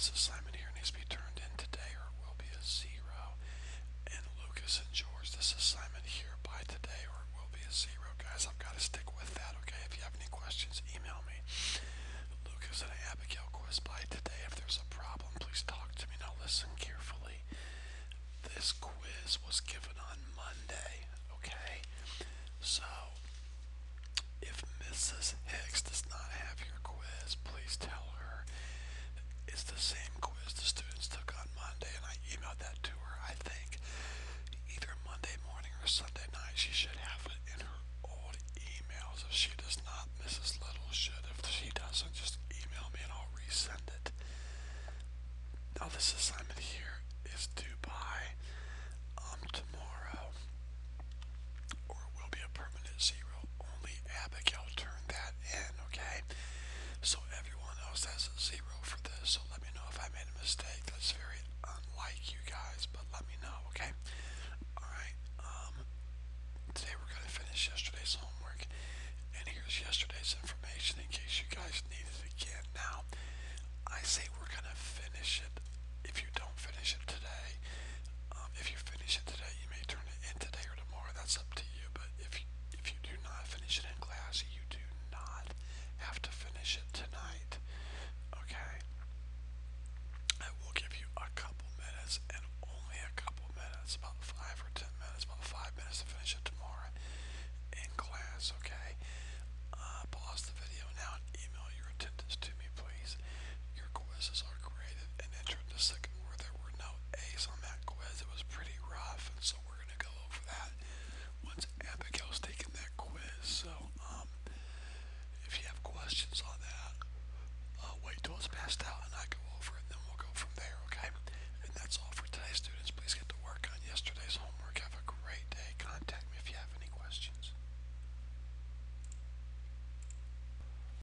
society this assignment here is due by um, tomorrow, or it will be a permanent zero. Only Abigail turned that in, okay? So everyone else has a zero for this, so let me know if I made a mistake. That's very unlike you guys, but let me know, okay? Alright, um, today we're going to finish yesterday's homework, and here's yesterday's information in case you guys need it again now. couple minutes and only a couple minutes, about five or ten minutes, about five minutes to finish